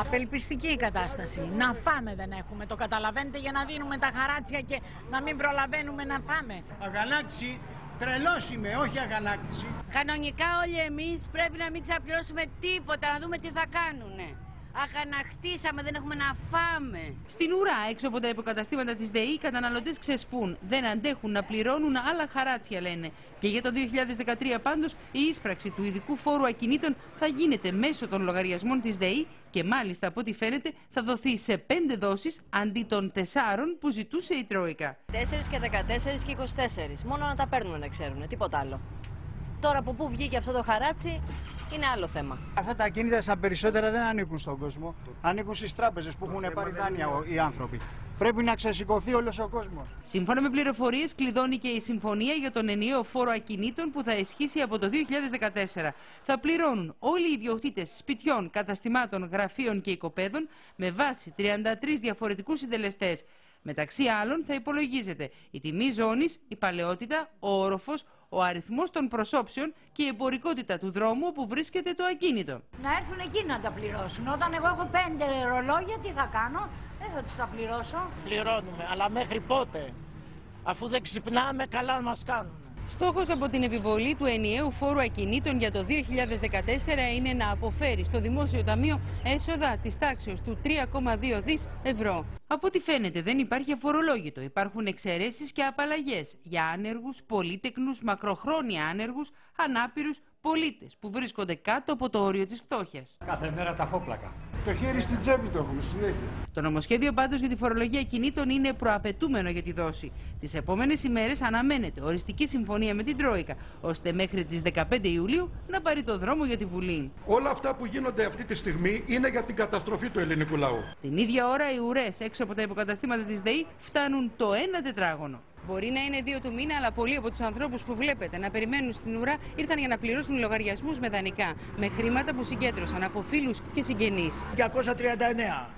Απελπιστική η κατάσταση. Να φάμε δεν έχουμε. Το καταλαβαίνετε για να δίνουμε τα χαράτσια και να μην προλαβαίνουμε να φάμε. Αγανάκτηση, τρελός είμαι, όχι αγανάκτηση. Κανονικά όλοι εμείς πρέπει να μην ξαπληρώσουμε τίποτα, να δούμε τι θα κάνουνε. Αγαναχτίσαμε, δεν έχουμε να φάμε. Στην ουρά, έξω από τα υποκαταστήματα της ΔΕΗ, οι καταναλωτές ξεσπούν. Δεν αντέχουν να πληρώνουν άλλα χαράτσια, λένε. Και για το 2013 πάντως, η ίσπραξη του ειδικού φόρου ακινήτων θα γίνεται μέσω των λογαριασμών της ΔΕΗ και μάλιστα από ό,τι φαίνεται θα δοθεί σε πέντε δόσεις αντί των τεσσάρων που ζητούσε η Τρόικα. 4 και 14 και 24. Μόνο να τα παίρνουν να ξέρουν, τίποτα άλλο. Τώρα από πού βγήκε αυτό το χαράτσι είναι άλλο θέμα. Αυτά τα ακίνητα στα περισσότερα δεν ανήκουν στον κόσμο. Ανήκουν στις τράπεζες που έχουν πάρει δάνεια ο- οι άνθρωποι. Πρέπει να ξεσηκωθεί όλος ο κόσμος. Σύμφωνα με πληροφορίες, κλειδώνει και η συμφωνία για τον ενιαίο φόρο ακινήτων που θα ισχύσει από το 2014. Θα πληρώνουν όλοι οι ιδιοκτήτες σπιτιών, καταστημάτων, γραφείων και οικοπαίδων με βάση 33 διαφορετικούς συντελεστές. Μεταξύ άλλων θα υπολογίζεται η τιμή ζώνης, η παλαιότητα, ο όροφος, ο αριθμός των προσώψεων και η εμπορικότητα του δρόμου όπου βρίσκεται το ακίνητο. Να έρθουν εκεί να τα πληρώσουν. Όταν εγώ έχω πέντε ρολόγια, τι θα κάνω; Δεν θα τους τα πληρώσω. πληρώνουμε, αλλά μέχρι πότε; Αφού δεν ξυπνάμε, καλά μας κάνουν. Στόχος από την επιβολή του ενιαίου φόρου ακινήτων για το 2014 είναι να αποφέρει στο Δημόσιο Ταμείο έσοδα της τάξης του 3,2 δις ευρώ. Από ό,τι φαίνεται δεν υπάρχει αφορολόγητο. Υπάρχουν εξαιρέσεις και απαλλαγές για άνεργους, πολίτεκνους, μακροχρόνια άνεργους, ανάπηρους, πολίτες που βρίσκονται κάτω από το όριο της φτώχειας. Κάθε μέρα τα φόπλακα. Το χέρι στην τσέπη το έχουμε συνέχεια. Το νομοσχέδιο πάντως για τη φορολογία κινήτων είναι προαπαιτούμενο για τη δόση. Τις επόμενες ημέρες αναμένεται οριστική συμφωνία με την Τρόικα, ώστε μέχρι τις 15 Ιουλίου να πάρει το δρόμο για τη Βουλή. Όλα αυτά που γίνονται αυτή τη στιγμή είναι για την καταστροφή του ελληνικού λαού. Την ίδια ώρα οι ουρές έξω από τα υποκαταστήματα της ΔΕΗ φτάνουν το 1 τετράγωνο. Μπορεί να είναι δύο του μήνα, αλλά πολλοί από τους ανθρώπους που βλέπετε να περιμένουν στην ουρά ήρθαν για να πληρώσουν λογαριασμούς με δανεικά, με χρήματα που συγκέντρωσαν από φίλους και συγγενείς. 239.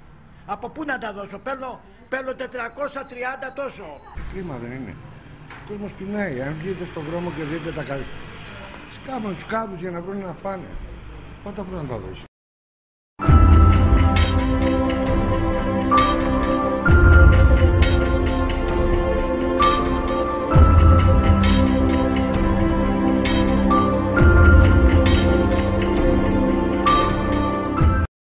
Από πού να τα δώσω, παίρνω, παίρνω 430 τόσο. Κρίμα δεν είναι. Ο κόσμος πεινάει. Αν βγείτε στον δρόμο και δείτε τα κα... Σκάβουν τους κάδους για να βρουν να φάνε. Πότε θα βρουν να τα δώσουν;